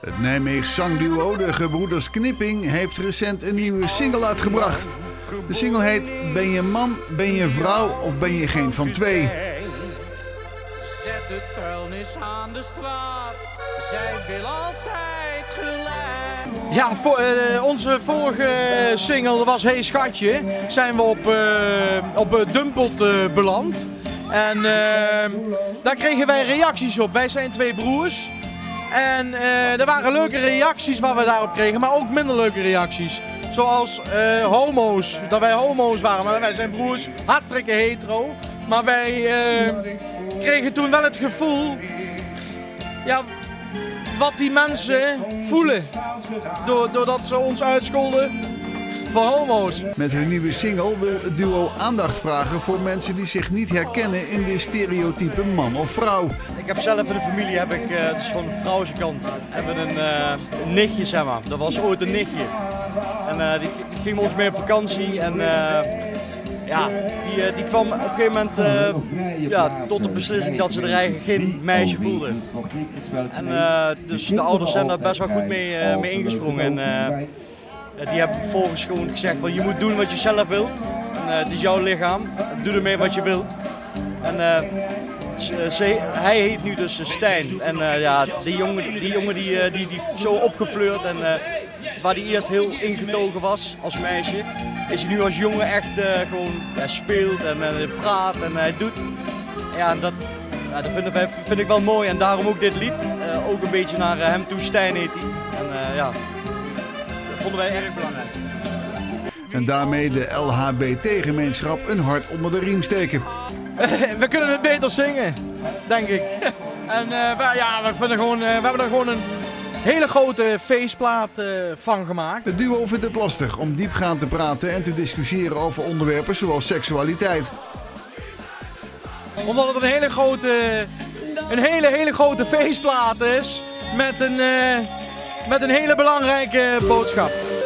Het Nijmeegs zangduo De Gebroeders Knipping heeft recent een nieuwe single uitgebracht. De single heet Ben je man, ben je vrouw of ben je geen van twee? Zet het vuilnis aan de straat. Zij wil altijd gelijk. Ja, voor, eh, onze vorige single was Hey Schatje. Zijn we op, eh op eh, Dumpelt eh, beland. En daar kregen wij reacties op. Wij zijn twee broers. En eh, er waren leuke reacties waar we daarop kregen, maar ook minder leuke reacties. Zoals eh, homo's, dat wij homo's waren, maar wij zijn broers, hartstikke hetero. Maar wij eh, kregen toen wel het gevoel, ja, wat die mensen voelen. Door, doordat ze ons uitscholden voor homo's. Met hun nieuwe single wil het duo aandacht vragen voor mensen die zich niet herkennen in de stereotype man of vrouw. Ik heb zelf in de familie, heb ik, eh, dus van de vrouwse kant, hebben we een, eh, een nichtje, zeg maar. Dat was ooit een nichtje. En eh, die, die ging met ons mee op vakantie en eh, ja, die, die kwam op een gegeven moment eh, ja, tot de beslissing dat ze er eigenlijk geen meisje voelde. En eh, dus de ouders zijn daar best wel goed mee, eh, mee ingesprongen. En, die hebben vervolgens gewoon gezegd van je moet doen wat je zelf wilt. En, eh, het is jouw lichaam, doe ermee wat je wilt. En, eh, hij heet nu dus eh, Stijn. En eh, ja, die jongen, die, jongen die, eh, die, die zo opgefleurd en eh, waar hij eerst heel ingetogen was als meisje, is hij nu als jongen echt eh, gewoon hij speelt en eh, praat en hij doet. Ja, dat, ja, dat vind, ik, vind ik wel mooi en daarom ook dit lied. Eh, ook een beetje naar eh, hem toe, Stijn heet hij. En eh, ja, vonden wij erg belangrijk. En daarmee de LHBT-gemeenschap een hart onder de riem steken. we kunnen het beter zingen, denk ik. En eh, wij- ja, we, vinden gewoon, eh, we hebben er gewoon een hele grote feestplaat eh, van gemaakt. Het duo vindt het lastig om diepgaand te praten en te discussiëren over onderwerpen zoals seksualiteit. Omdat het een hele grote, een hele, hele grote feestplaat is met een, met een hele belangrijke boodschap.